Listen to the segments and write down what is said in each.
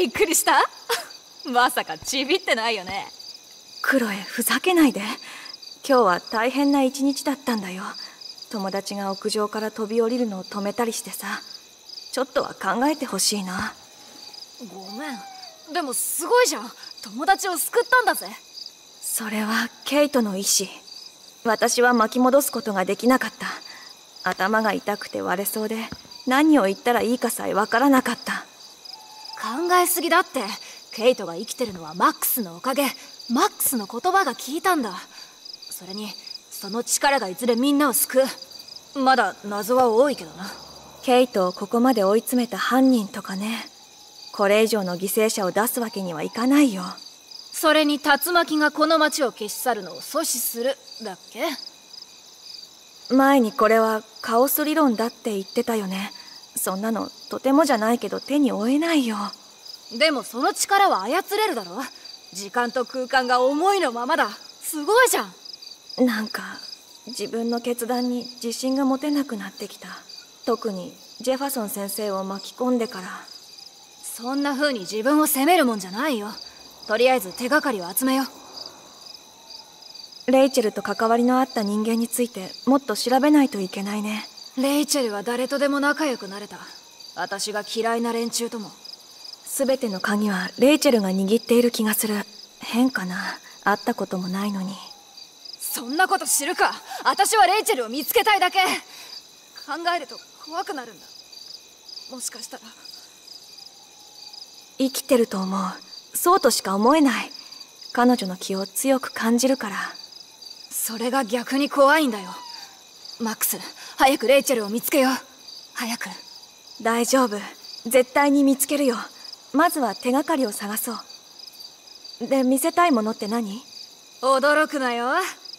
びっくりした？まさかちびってないよね。クロエふざけないで。今日は大変な一日だったんだよ。友達が屋上から飛び降りるのを止めたりしてさ。ちょっとは考えてほしいな。ごめん。でもすごいじゃん。友達を救ったんだぜ。それはケイトの意志。私は巻き戻すことができなかった。頭が痛くて割れそうで何を言ったらいいかさえわからなかった考えすぎだって。ケイトが生きてるのはマックスのおかげ。マックスの言葉が聞いたんだ。それにその力がいずれみんなを救う。まだ謎は多いけどな。ケイトをここまで追い詰めた犯人とかね。これ以上の犠牲者を出すわけにはいかないよ。それに竜巻がこの町を消し去るのを阻止するだっけ？前にこれはカオス理論だって言ってたよね。そんなのとてもじゃないけど手に負えないよでもその力は操れるだろ？時間と空間が思いのままだ。すごいじゃん。なんか自分の決断に自信が持てなくなってきた。特にジェファソン先生を巻き込んでから。そんな風に自分を責めるもんじゃないよ。とりあえず手がかりを集めよう。レイチェルと関わりのあった人間についてもっと調べないといけないね。レイチェルは誰とでも仲良くなれた。私が嫌いな連中とも全ての鍵はレイチェルが握っている気がする。変かな？会ったこともないのに。そんなこと知るか。私はレイチェルを見つけたいだけ。考えると怖くなるんだ。もしかしたら。生きてると思う。そうとしか思えない。彼女の気を強く感じるから。それが逆に怖いんだよ。マックス早くレイチェルを見つけよう。早く。大丈夫。絶対に見つけるよまずは手がかりを探そう。で見せたいものって何？驚くなよ。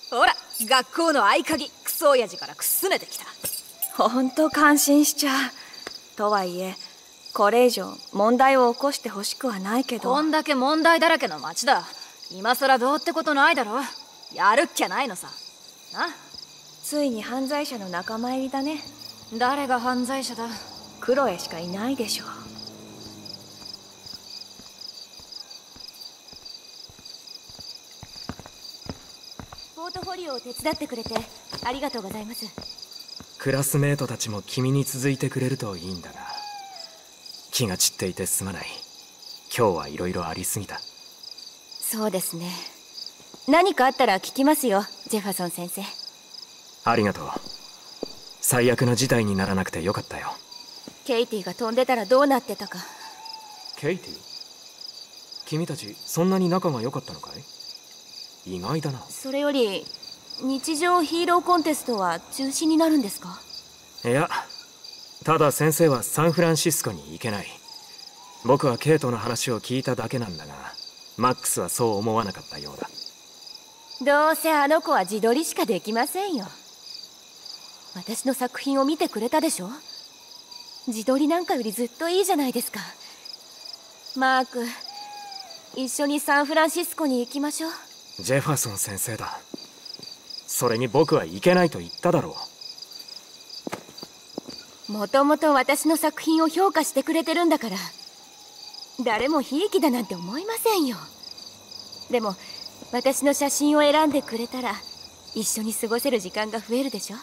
ほら学校の合鍵。クソ親父からくすねてきた。ほんと感心しちゃう。とはいえこれ以上問題を起こしてほしくはないけど。こんだけ問題だらけの町だ。今さらどうってことないだろ。やるっきゃないのさ。な。ついに犯罪者の仲間入りだね。誰が犯罪者だ？クロエしかいないでしょポートフォリオを手伝ってくれてありがとうございます。クラスメートたちも君に続いてくれるといいんだが気が散っていてすまない。今日はいろいろありすぎた。そうですね。何かあったら聞きますよジェファソン先生。ありがとう。最悪な事態にならなくてよかったよ。ケイティが飛んでたらどうなってたか。ケイティ？君たちそんなに仲が良かったのかい？意外だな。それより日常ヒーローコンテストは中止になるんですか？いやただ先生はサンフランシスコに行けない。僕はケイトの話を聞いただけなんだがマックスはそう思わなかったようだ。どうせあの子は自撮りしかできませんよ。私の作品を見てくれたでしょ？自撮りなんかよりずっといいじゃないですか。マーク一緒にサンフランシスコに行きましょうジェファソン先生だ。それに僕は行けないと言っただろう。もともと私の作品を評価してくれてるんだから誰もひいきだなんて思いませんよ。でも私の写真を選んでくれたら一緒に過ごせる時間が増えるでしょ？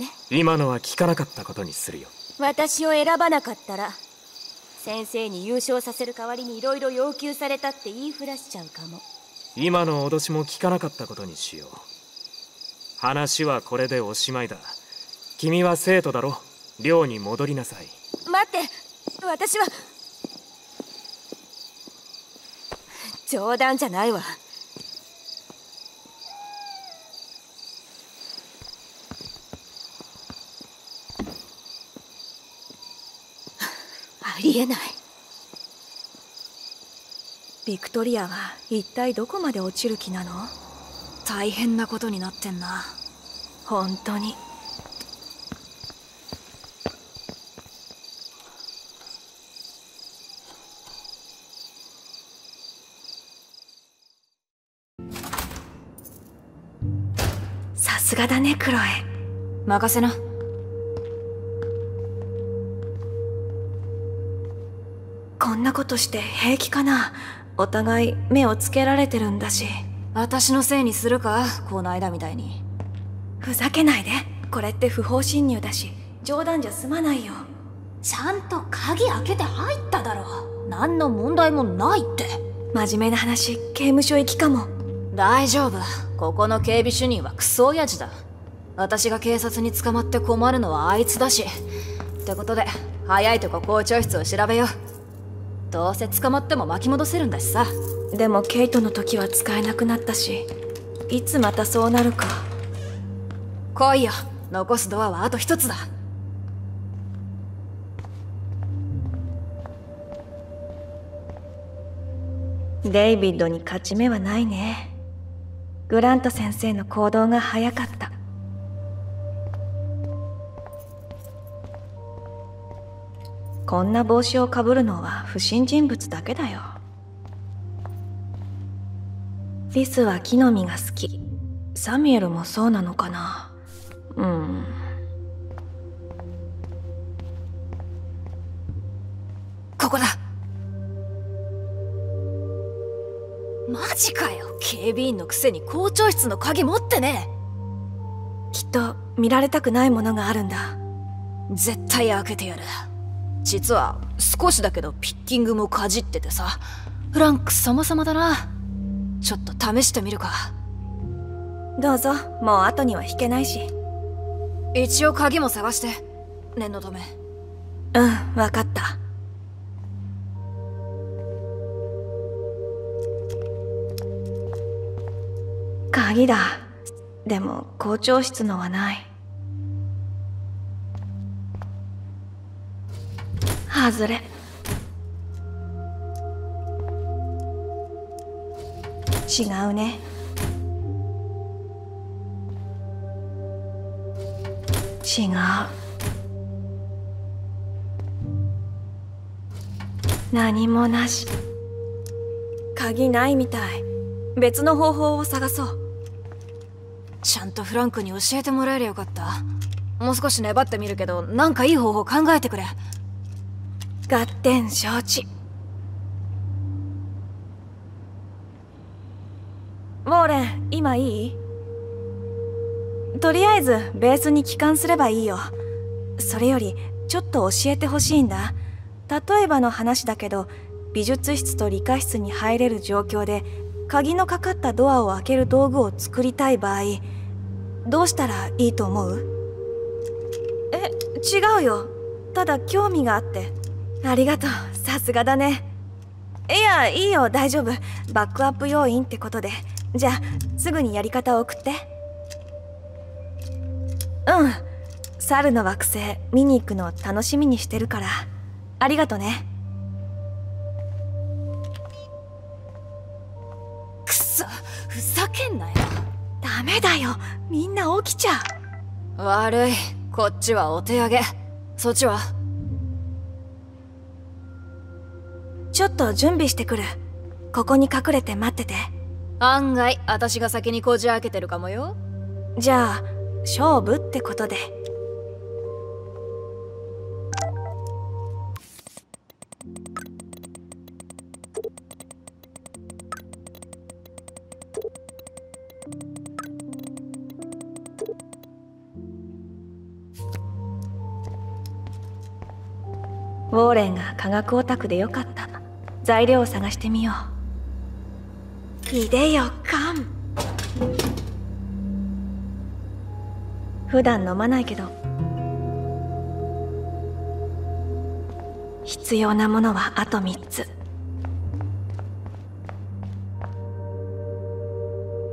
ね？今のは聞かなかったことにするよ。私を選ばなかったら先生に優勝させる代わりに色々要求されたって言いふらしちゃうかも今の脅しも聞かなかったことにしよう。話はこれでおしまいだ。君は生徒だろ。寮に戻りなさい。待って。私は。冗談じゃないわ。ありえない。ビクトリアは一体どこまで落ちる気なの？大変なことになってんな。本当に。さすがだねクロエ。任せな。こんんなことして平気かな？お互い目をつけられてるんだし。私のせいにするか？この間みたいに。ふざけないで。これって不法侵入だし。冗談じゃ済まないよ。ちゃんと鍵開けて入っただろ。何の問題もないって。真面目な話。刑務所行きかも。大丈夫。ここの警備主任はクソ親父だ。私が警察に捕まって困るのはあいつだし。ってことで早いとこ校長室を調べようどうせ捕まっても巻き戻せるんだしさ。でもケイトの時は使えなくなったしいつまたそうなるか。来いよ。残すドアはあと一つだ。デイビッドに勝ち目はないね。グラント先生の行動が早かったこんな帽子をかぶるのは不審人物だけだよ。リスは木の実が好き。サミュエルもそうなのかな？うん。ここだ。マジかよ。警備員のくせに校長室の鍵持ってね。きっと見られたくないものがあるんだ。絶対開けてやる実は少しだけどピッキングもかじっててさ。フランク様々だな。ちょっと試してみるか。どうぞ。もう後には引けないし。一応鍵も探して。念のため。うん分かった。鍵だ。でも校長室のはない外れ。違うね。違う。何もなし。鍵ないみたい。別の方法を探そう。ちゃんとフランクに教えてもらえりゃよかった。もう少し粘ってみるけどなんかいい方法考えてくれ。合点承知。ウォーレン今いい？とりあえずベースに帰還すればいいよ。それよりちょっと教えてほしいんだ。例えばの話だけど美術室と理科室に入れる状況で鍵のかかったドアを開ける道具を作りたい場合どうしたらいいと思う？え違うよ。ただ興味があって。ありがとう。さすがだね。いやいいよ。大丈夫。バックアップ要員ってことで。じゃあすぐにやり方を送って。うん。猿の惑星見に行くの楽しみにしてるから。ありがとね。くそ。ふざけんなよ。ダメだよ。みんな起きちゃう。悪い。こっちはお手上げ。そっちはちょっと準備してくる。ここに隠れて待ってて。案外私が先にこじ開けてるかもよ。じゃあ勝負ってことで。ウォーレンが科学オタクでよかった材料を探してみよう。いでよカン普段飲まないけど必要なものはあと3つ。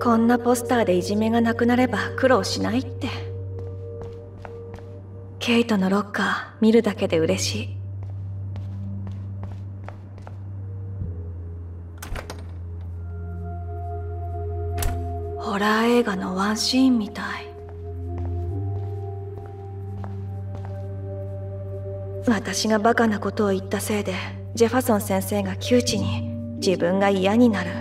こんなポスターでいじめがなくなれば苦労しないって。ケイトのロッカー見るだけで嬉しいホラー映画のワンシーンみたい。私がバカなことを言ったせいでジェファソン先生が窮地に自分が嫌になる。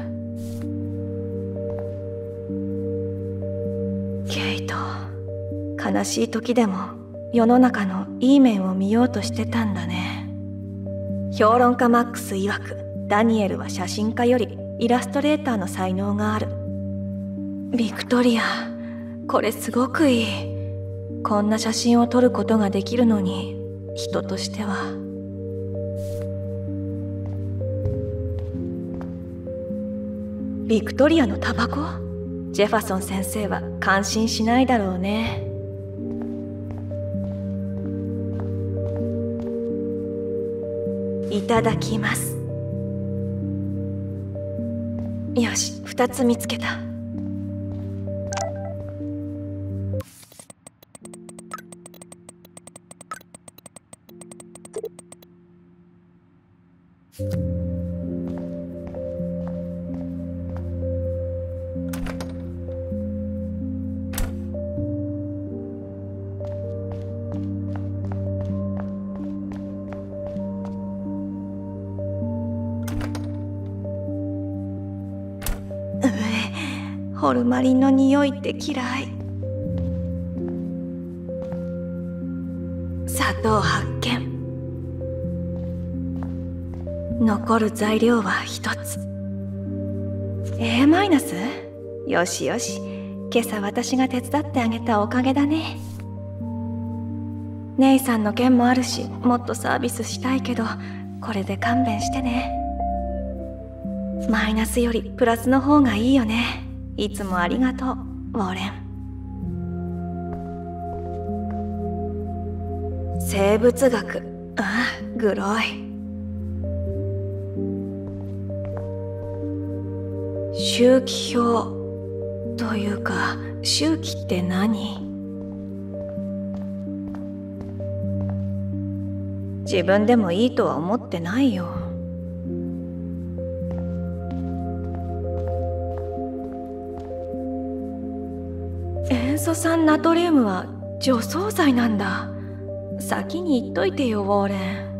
ケイト悲しい時でも世の中のいい面を見ようとしてたんだね。評論家マックス曰くダニエルは写真家よりイラストレーターの才能がある。ビクトリアこれすごくいい。こんな写真を撮ることができるのに人としては。ビクトリアのタバコ？ジェファソン先生は感心しないだろうね。いただきます。よし2つ見つけた。ホルマリンの匂いって嫌い。砂糖残る材料は一つ。A マイナス？よしよし。今朝私が手伝ってあげたおかげだね。姉さんの件もあるしもっとサービスしたいけどこれで勘弁してね。マイナスよりプラスの方がいいよね。いつもありがとうウォレン。生物学。ああグロい。周期表というか周期って何？自分でもいいとは思ってないよ。塩素酸ナトリウムは除草剤なんだ。先に言っといてよウォーレン。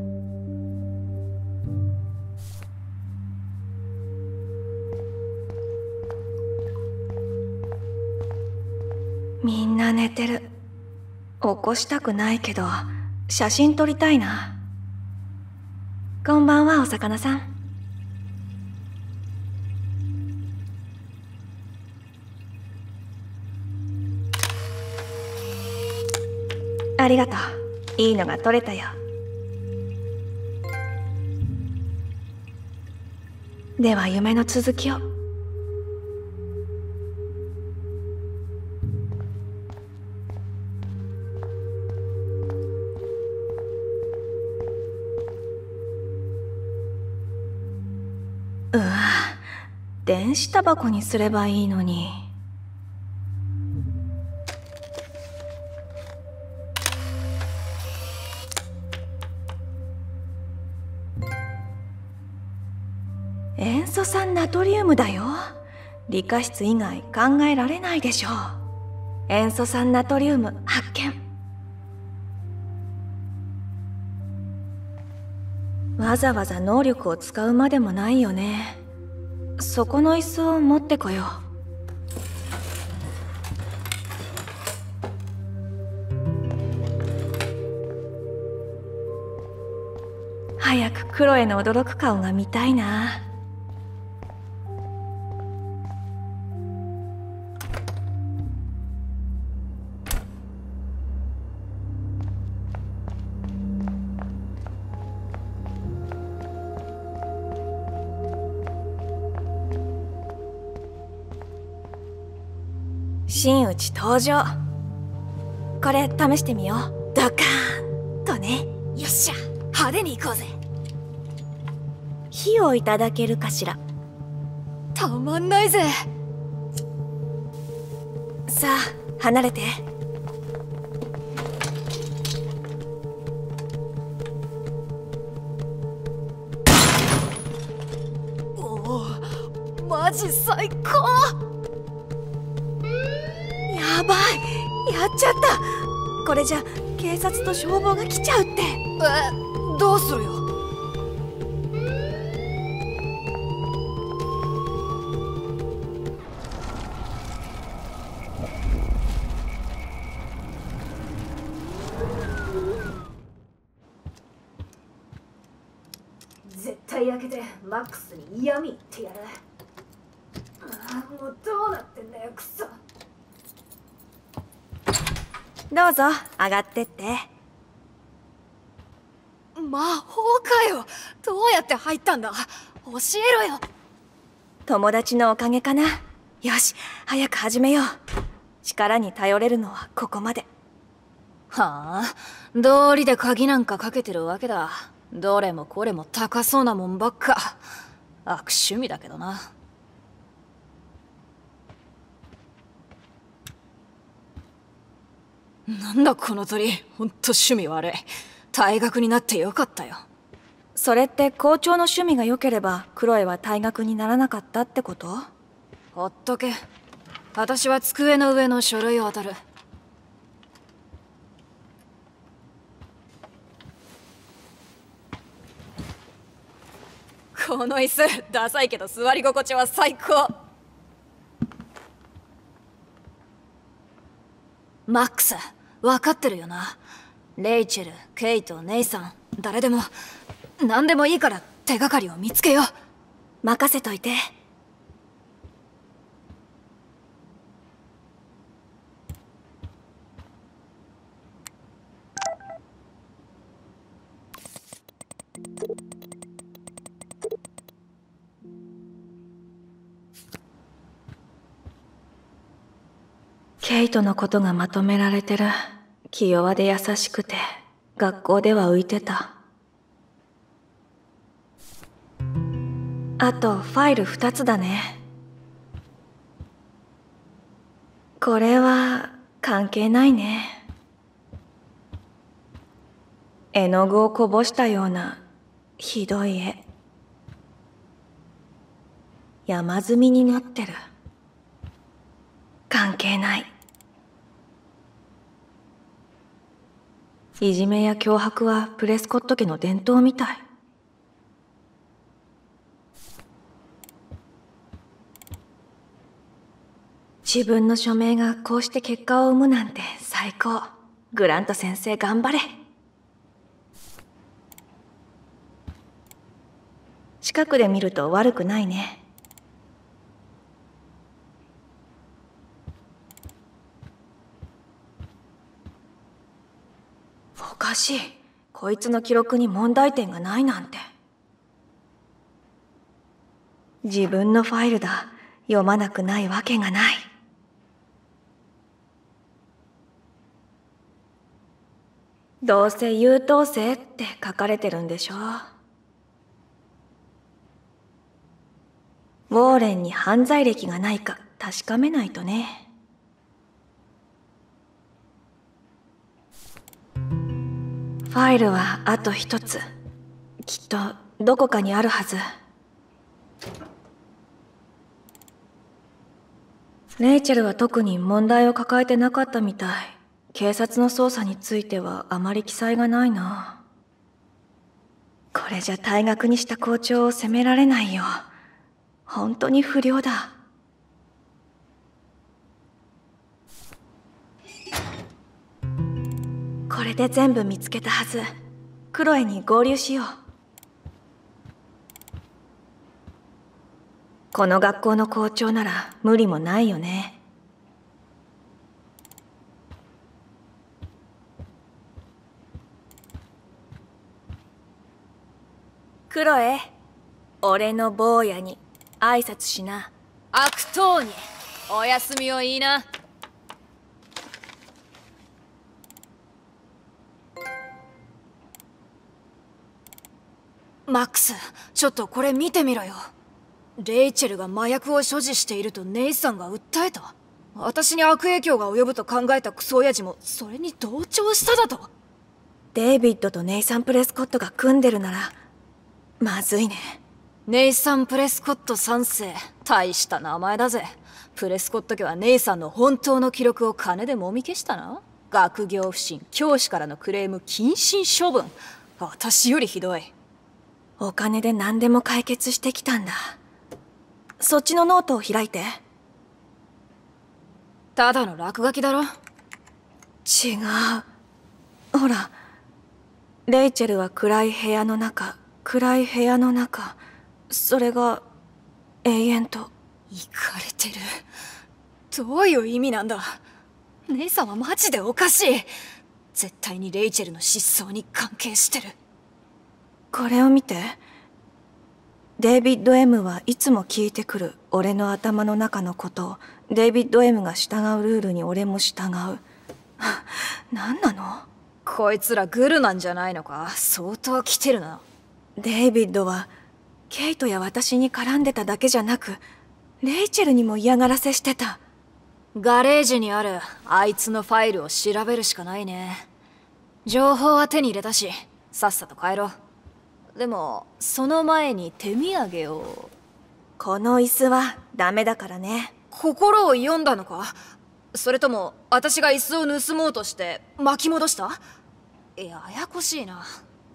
みんな寝てる。起こしたくないけど写真撮りたいな。こんばんはお魚さん。ありがとう。いいのが取れたよ。では夢の続きを。電子タバコにすればいいのに。塩素酸ナトリウムだよ。理科室以外考えられないでしょう。塩素酸ナトリウム発見。わざわざ能力を使うまでもないよね。そこの椅子を持ってこよう早くクロエの驚く顔が見たいな。ち登場。これ試してみよう。ドカーンとね。よっしゃ。派手に行こうぜ。火をいただけるかしら。たまんないぜ。さあ離れて。おおマジ最高やっちゃった。これじゃ警察と消防が来ちゃうって。えどうするよ？開けてマックスに嫌味ってやる。ああもうどうなってんだよクソ。どうぞ上がってって。魔法かよ。どうやって入ったんだ？教えろよ。友達のおかげかな。よし早く始めよう。力に頼れるのはここまで。はあ。道理で鍵なんかかけてるわけだ。どれもこれも高そうなもんばっか。悪趣味だけどななんだこの鳥。ほんと趣味悪い。退学になってよかったよ。それって校長の趣味が良ければクロエは退学にならなかったってこと？ほっとけ。私は机の上の書類を当たる。この椅子ダサいけど座り心地は最高。マックス分かってるよな。レイチェルケイトネイさん誰でも何でもいいから手がかりを見つけよう。任せといて。ケイトのことがまとめられてる。気弱で優しくて学校では浮いてた。あとファイル2つだね。これは関係ないね。絵の具をこぼしたようなひどい絵。山積みになってる。関係ない。いじめや脅迫はプレスコット家の伝統みたい。自分の署名がこうして結果を生むなんて最高。グラント先生頑張れ。近くで見ると悪くないねおかしい。こいつの記録に問題点がないなんて。自分のファイルだ。読まなくないわけがない。どうせ優等生って書かれてるんでしょウォーレンに犯罪歴がないか確かめないとね。ファイルはあと一つ。きっとどこかにあるはず。レイチェルは特に問題を抱えてなかったみたい。警察の捜査についてはあまり記載がないな。これじゃ退学にした校長を責められないよ。本当に不良だ。これで全部見つけたはず。クロエに合流しよう。この学校の校長なら無理もないよね。クロエ俺の坊やに挨拶しな。悪党に。お休みをいいな。マックスちょっとこれ見てみろよ。レイチェルが麻薬を所持しているとネイさんが訴えた。私に悪影響が及ぶと考えたクソ親父もそれに同調しただと。デイビッドとネイサン・プレスコットが組んでるならまずいね。ネイサン・プレスコット3世大した名前だぜ。プレスコット家はネイサンの本当の記録を金でもみ消したな。学業不振教師からのクレーム謹慎処分。私よりひどいお金で何でも解決してきたんだ。そっちのノートを開いて。ただの落書きだろ。違う。ほら。レイチェルは暗い部屋の中。暗い部屋の中。それが永遠と。いかれてる。どういう意味なんだ。姉さんはマジでおかしい。絶対にレイチェルの失踪に関係してるこれを見て。デイビッド・ M はいつも聞いてくる俺の頭の中のこと。をデイビッド・ M が従うルールに俺も従う。何なの？こいつらグルなんじゃないのか？相当来てるな。デイビッドはケイトや私に絡んでただけじゃなくレイチェルにも嫌がらせしてた。ガレージにあるあいつのファイルを調べるしかないね。情報は手に入れたしさっさと帰ろうでもその前に手土産を。この椅子はダメだからね。心を読んだのか？それとも私が椅子を盗もうとして巻き戻した？いやややこしいな。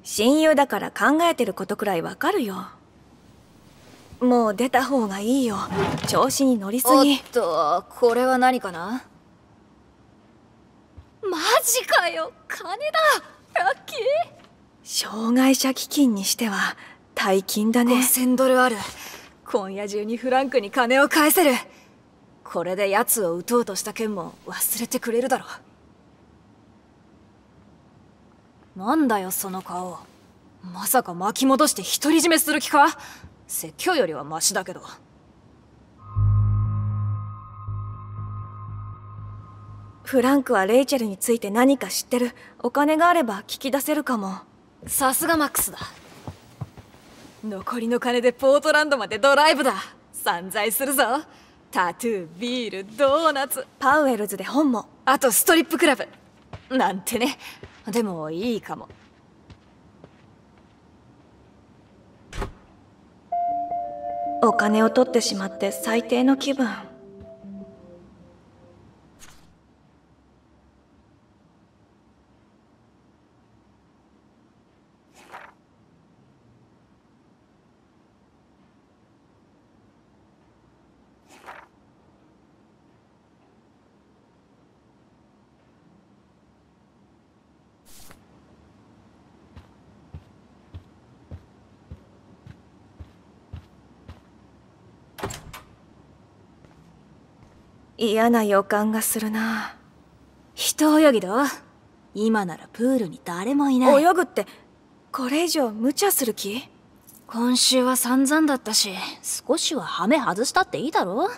親友だから考えてることくらいわかるよ。もう出た方がいいよ。調子に乗りすぎ。おっとこれは何かな？マジかよ金だ！ラッキー障害者基金にしては大金だね。5000ドルある。今夜中にフランクに金を返せる。これで奴を撃とうとした件も忘れてくれるだろう。なんだよその顔。まさか巻き戻して独り占めする気か？説教よりはマシだけど。フランクはレイチェルについて何か知ってる。お金があれば聞き出せるかもさすがマックスだ。残りの金でポートランドまでドライブだ。散財するぞ。タトゥービールドーナツ。パウエルズで本も。あとストリップクラブ。なんてね。でもいいかも。お金を取ってしまって最低の気分嫌な予感がするな。人泳ぎだ。今ならプールに誰もいない。泳ぐってこれ以上無茶する気？今週は散々だったし少しはハメ外したっていいだろ。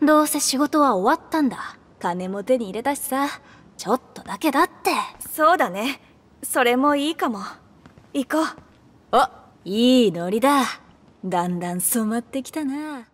どうせ仕事は終わったんだ。金も手に入れたしさ。ちょっとだけだって。そうだね。それもいいかも。行こう。おいいノリだ。だんだん染まってきたな